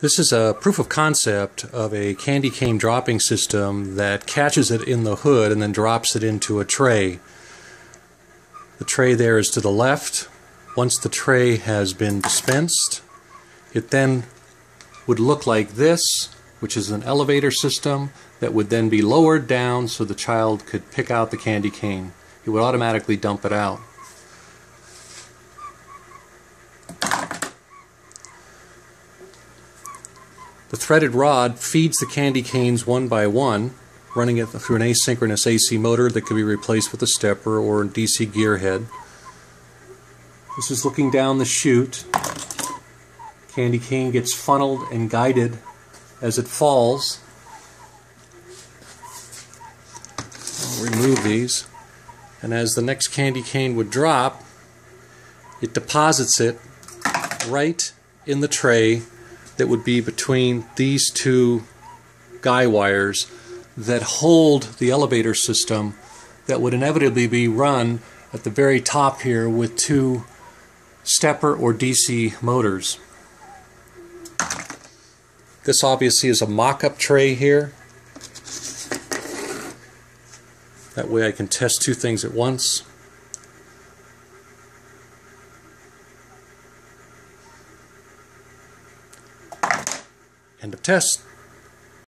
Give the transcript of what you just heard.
This is a proof of concept of a candy cane dropping system that catches it in the hood and then drops it into a tray. The tray there is to the left. Once the tray has been dispensed, it then would look like this, which is an elevator system that would then be lowered down so the child could pick out the candy cane. It would automatically dump it out. The threaded rod feeds the candy canes one by one, running it through an asynchronous AC motor that can be replaced with a stepper or a DC gearhead. This is looking down the chute. Candy cane gets funneled and guided as it falls. I'll remove these. And as the next candy cane would drop, it deposits it right in the tray that would be between these two guy wires that hold the elevator system that would inevitably be run at the very top here with two stepper or DC motors. This obviously is a mock-up tray here. That way I can test two things at once. End of test.